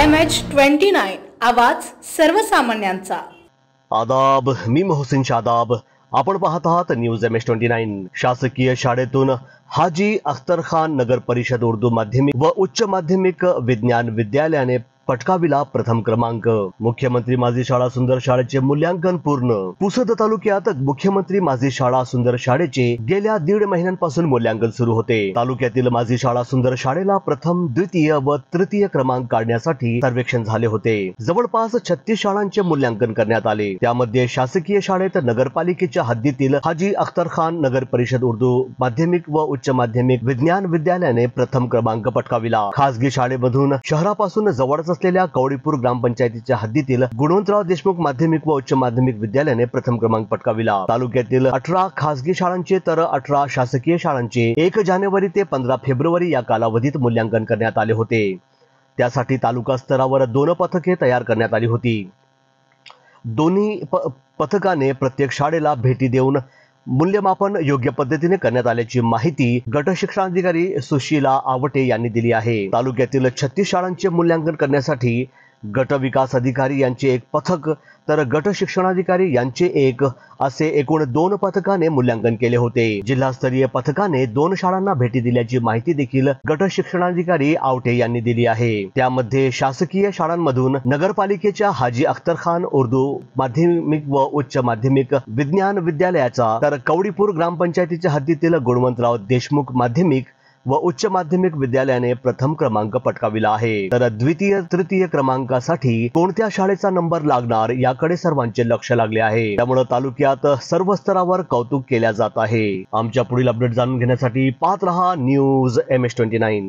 H twenty nine आवाज सर्वसामान्यांचा. आदाब मी मोहसिन शादाब आपण पाहत आहात News M S twenty nine शासकीय शाळेतून हाजी अख्तर खान नगर परिषद उर्दू माध्यमिक व उच्च माध्यमिक विज्ञान विद्यालयाने पटकाविला प्रथम क्रमांक. मुख्यमंत्री माझी शाळा सुंदर शाळेचे मूल्यांकन पूर्ण. पुसद तालुक्यात मुख्यमंत्री माझी शाळा सुंदर शाळेचे गेल्या दीड महिन्यांपासून मूल्यांकन सुरू होते. तालुक्यातील माझी शाळा सुंदर शाळेला प्रथम, द्वितीय व तृतीय क्रमांक काढण्यासाठी सर्वेक्षण झाले होते. जवळपास छत्तीस शाळांचे मूल्यांकन करण्यात आले. त्यामध्ये शासकीय शाळेत नगरपालिकेच्या हद्दीतील हाजी अख्तर खान नगर परिषद उर्दू माध्यमिक व उच्च माध्यमिक विज्ञान विद्यालयाने प्रथम क्रमांक पटकाविला. खासगी शाळेमधून शहरापासून जवळच असलेल्या कवडीपूर ग्रामपंचायतीच्या हद्दीतील गुणवंतराव देशमुख माध्यमिक व उच्च माध्यमिक विद्यालयाने प्रथम क्रमांक पटकाविला. तालुक्यातील अठरा खासगी शाळांचे तर अठरा शासकीय शाळांचे एक जानेवारी ते पंधरा फेब्रुवारी या कालावधीत मूल्यांकन करण्यात आले होते. त्यासाठी तालुका स्तरावर दोन पथके तयार करण्यात आली होती. दोन्ही पथकाने प्रत्येक शाळेला भेटी देऊन मूल्यमापन योग्य पद्धतीने करण्यात आल्याची माहिती गट शिक्षणाधिकारी सुशीला आवटे यांनी दिली आहे. तालुक्यातील छत्तीस शाळांचे मूल्यांकन करण्यासाठी गट विकास अधिकारी एक पथक, तर गट शिक्षणाधिकारी एक, असे एकूण दोन पथकाने मूल्यांकन केले होते. जिल्हास्तरीय पथकाने दोन शाळांना भेटी दिल्याची माहिती देखील गट शिक्षणाधिकारी आवटे यांनी दिली आहे. त्यामध्ये शासकीय शाळांमधून नगरपालिकेच्या हाजी अख्तर खान, उर्दू माध्यमिक व उच्च माध्यमिक विज्ञान विद्यालयाचा, तर कवडीपूर ग्रामपंचायतीच्या हद्दीतील गुणवंतराव देशमुख माध्यमिक व उच्च माध्यमिक विद्यालयाने प्रथम क्रमांक पटकाविला आहे. तर द्वितीय तृतीय क्रमांकासाठी कोणत्या शाळेचा नंबर लागणार याकडे सर्वांचे लक्ष लागले आहे. त्यामुळे तालुक्यात सर्व स्तरावर कौतुक केल्या जात आहे. आमच्या पुढील अपडेट जाणून घेण्यासाठी पाहत रहा News M S twenty nine.